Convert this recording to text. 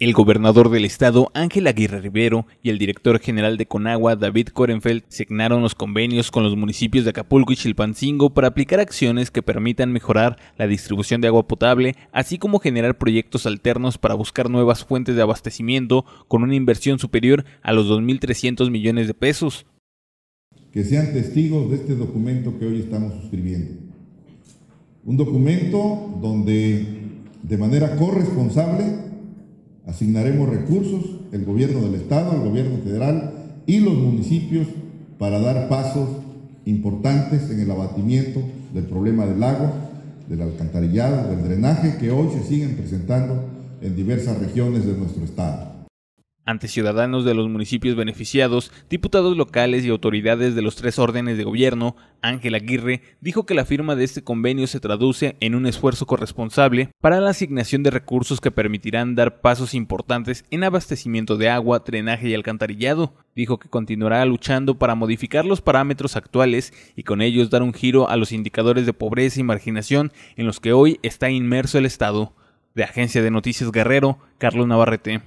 El gobernador del estado, Ángel Aguirre Rivero, y el director general de Conagua, David Korenfeld, signaron los convenios con los municipios de Acapulco y Chilpancingo para aplicar acciones que permitan mejorar la distribución de agua potable, así como generar proyectos alternos para buscar nuevas fuentes de abastecimiento con una inversión superior a los 2.300 millones de pesos. Que sean testigos de este documento que hoy estamos suscribiendo. Un documento donde de manera corresponsable Asignaremos recursos, el gobierno del Estado, el gobierno federal y los municipios para dar pasos importantes en el abatimiento del problema del agua, del alcantarillado, del drenaje que hoy se siguen presentando en diversas regiones de nuestro Estado. Ante ciudadanos de los municipios beneficiados, diputados locales y autoridades de los tres órdenes de gobierno, Ángel Aguirre dijo que la firma de este convenio se traduce en un esfuerzo corresponsable para la asignación de recursos que permitirán dar pasos importantes en abastecimiento de agua, drenaje y alcantarillado. Dijo que continuará luchando para modificar los parámetros actuales y con ellos dar un giro a los indicadores de pobreza y marginación en los que hoy está inmerso el Estado. De Agencia de Noticias Guerrero, Carlos Navarrete.